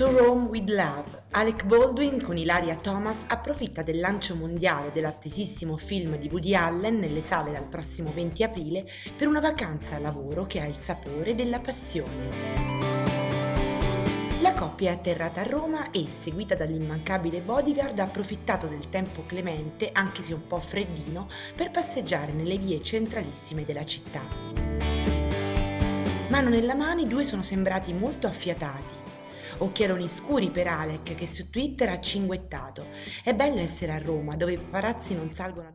To Rome with Love. Alec Baldwin con Ilaria Thomas approfitta del lancio mondiale dell'attesissimo film di Woody Allen nelle sale dal prossimo 20 aprile per una vacanza a lavoro che ha il sapore della passione. La coppia è atterrata a Roma e, seguita dall'immancabile bodyguard, ha approfittato del tempo clemente, anche se un po' freddino, per passeggiare nelle vie centralissime della città. Mano nella mano i due sono sembrati molto affiatati. Occhialoni scuri per Alec che su Twitter ha cinguettato. È bello essere a Roma, dove i paparazzi non salgono a